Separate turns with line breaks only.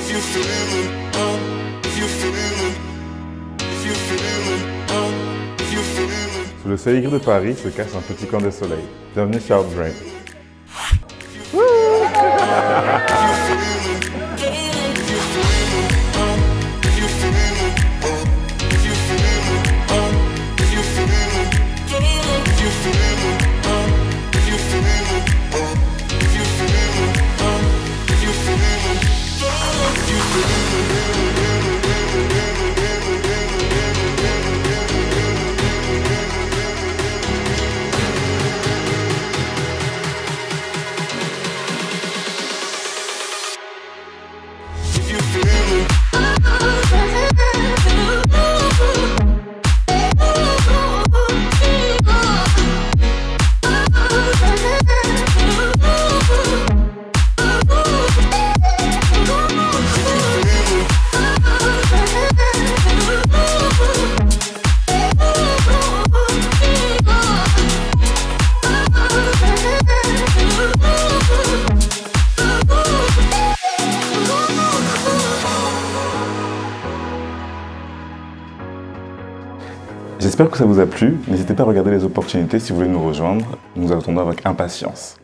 If you feeling, if you feeling, if you feeling, if you feeling.
Sous le soleil gris de Paris se cache un petit camp de soleil. Bienvenue sur Outbrain. J'espère que ça vous a plu. N'hésitez pas à regarder les opportunités si vous voulez nous rejoindre. Nous attendons avec impatience.